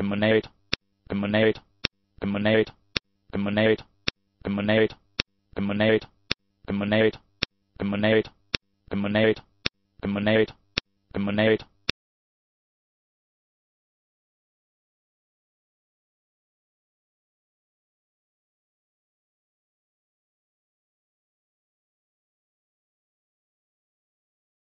emanate, emanate, emanate, emanate, emanate, emanate, emanate, emanate, emanate, emanate, emanate,